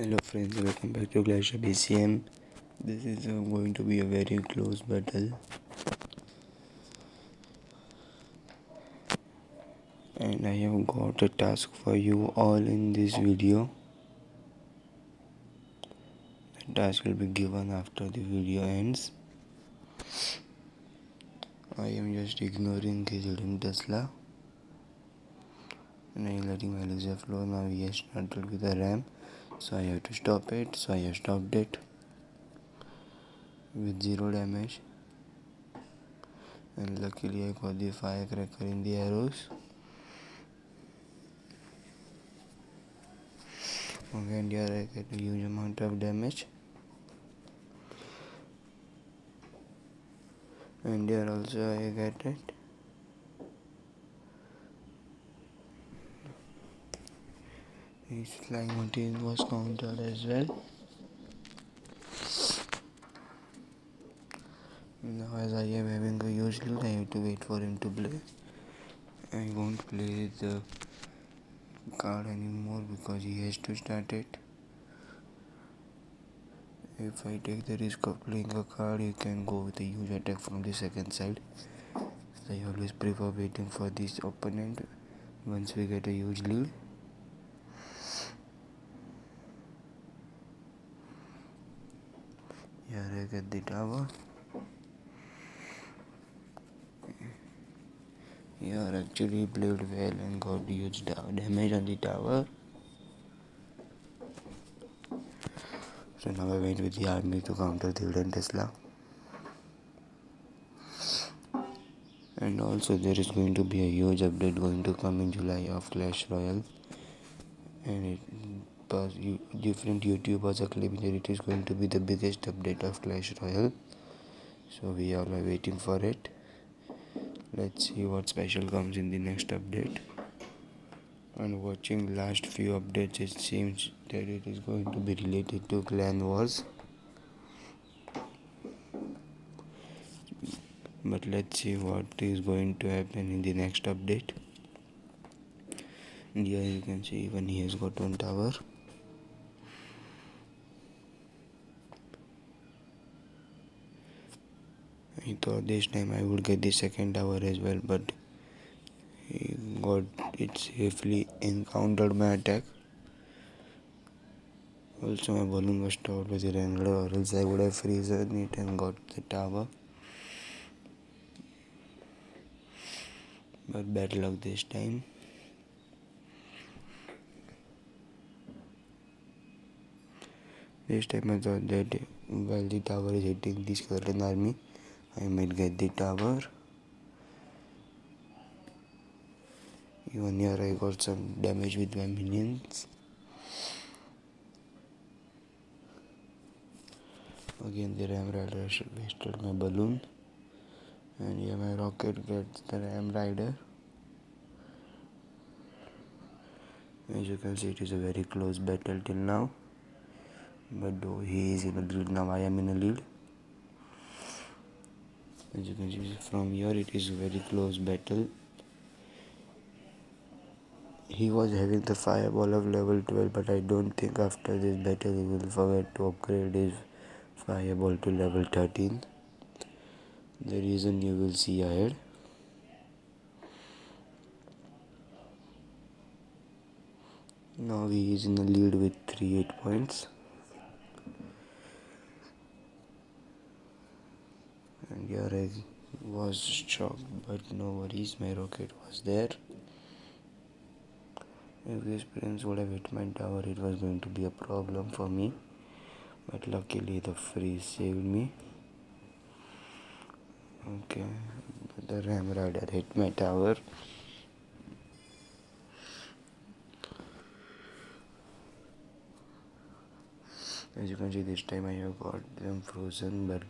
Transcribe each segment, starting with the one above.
hello friends welcome back to clash of bcm this is uh, going to be a very close battle. And i have got a task for you all in this video. The task will be given after the video ends. I am just ignoring his tesla. And I'm letting my laser flow. Now he started with the RAM so I have to stop it. So I have stopped it with zero damage. And luckily I got the firecracker in the arrows. Okay and here I get a huge amount of damage. And here also I get it his flying mountain was countered as well. Now as I am having a huge lead I have to wait for him to play. I won't play the card anymore because he has to start it. If I take the risk of playing a card you can go with a huge attack from the second side. I always prefer waiting for this opponent once we get a huge lead Here I get the tower. Here actually played well and got huge damage on the tower. So now I went with the army to counter the hidden Tesla. And also there is going to be a huge update going to come in July of Clash Royale. And it different YouTubers are claiming that it is going to be the biggest update of Clash Royale. So we all are waiting for it. Let's see what special comes in the next update. And watching last few updates, it seems that it is going to be related to Clan Wars. But let's see what is going to happen in the next update. And here you can see even he has got one tower. I thought this time I would get the second tower as well but he got it safely encountered my attack also my balloon was stopped with the wrangler or else I would have frozen it and got the tower but bad luck this time this time I thought that while the tower is hitting the skeleton army I might get the tower. Even here I got some damage with my minions. Again the ram rider wasted my balloon. And here my rocket gets the ram rider. As you can see it is a very close battle till now. But though he is in a lead now I am in a lead as you can see from here it is very close battle. He was having the fireball of level 12 but I don't think after this battle he will forget to upgrade his fireball to level 13 the reason you will see ahead. Now he is in the lead with 3 8 points and here I was shocked but no worries my rocket was there. If this prince would have hit my tower it was going to be a problem for me but luckily the freeze saved me. Okay but the ram rider hit my tower. As you can see this time I have got them frozen but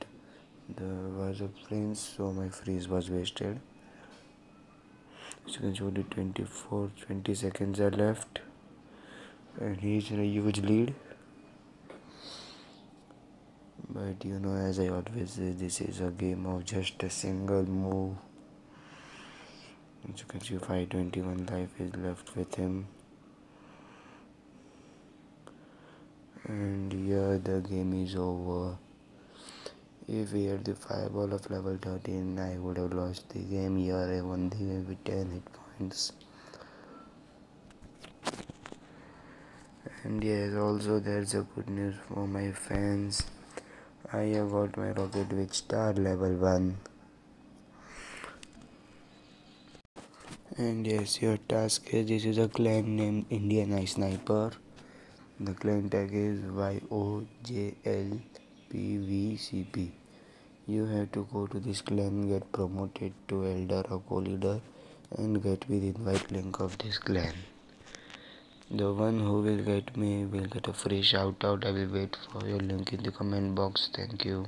there was a prince so my freeze was wasted. So you can see the 24 20 seconds are left. And he's in a huge lead. But you know as i always say this is a game of just a single move. As you can see 521 life is left with him. And here the game is over if we had the fireball of level 13 I would have lost the game. Here I won the game with 10 hit points. And yes also there's a good news for my fans. I have got my rocket with star level 1 and yes your task is this is a clan named Indian Eye Sniper. The clan tag is YOJLPVCP you have to go to this clan get promoted to elder or co-leader and get the invite link of this clan. The one who will get me will get a free shout out. I will wait for your link in the comment box. Thank you